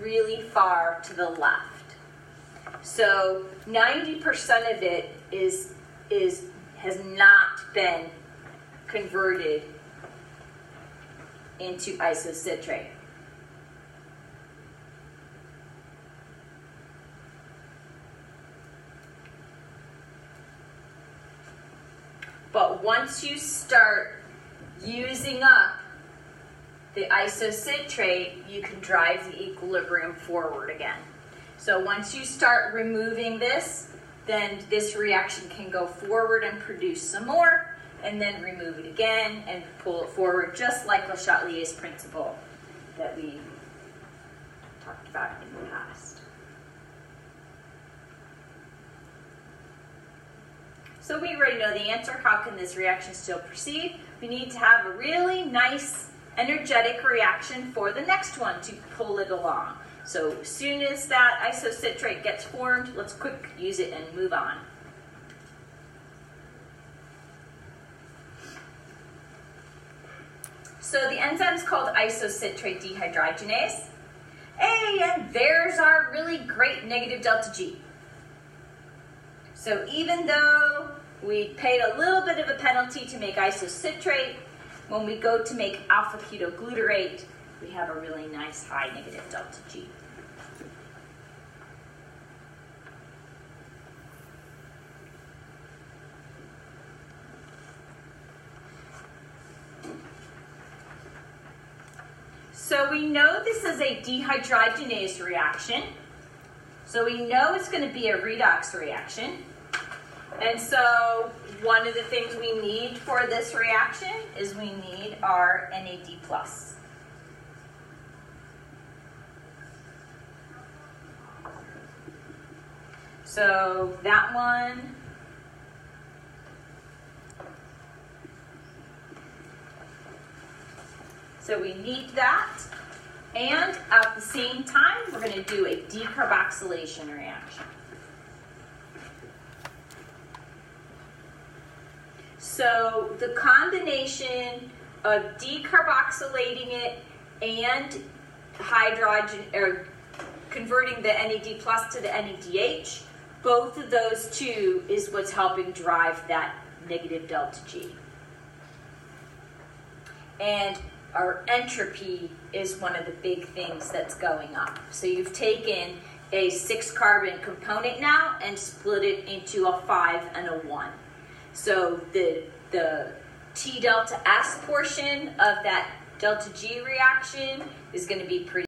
really far to the left. So 90% of it is, is, has not been converted into isocitrate. But once you start using up the isocitrate, you can drive the equilibrium forward again. So once you start removing this, then this reaction can go forward and produce some more, and then remove it again and pull it forward, just like Le Chatelier's principle that we talked about in the past. So we already know the answer. How can this reaction still proceed? We need to have a really nice energetic reaction for the next one to pull it along. So as soon as that isocitrate gets formed, let's quick use it and move on. So the enzyme is called isocitrate dehydrogenase. Hey, and there's our really great negative delta G. So even though we paid a little bit of a penalty to make isocitrate, when we go to make alpha ketoglutarate, we have a really nice high negative delta G. So we know this is a dehydrogenase reaction. So we know it's going to be a redox reaction. And so one of the things we need for this reaction is we need our NAD+. plus. So that one So we need that. And at the same time, we're going to do a decarboxylation reaction. So the combination of decarboxylating it and hydrogen or converting the NAD plus to the NADH, both of those two is what's helping drive that negative delta G. And our entropy is one of the big things that's going up. So you've taken a six carbon component now and split it into a five and a one. So the, the T delta S portion of that delta G reaction is going to be pretty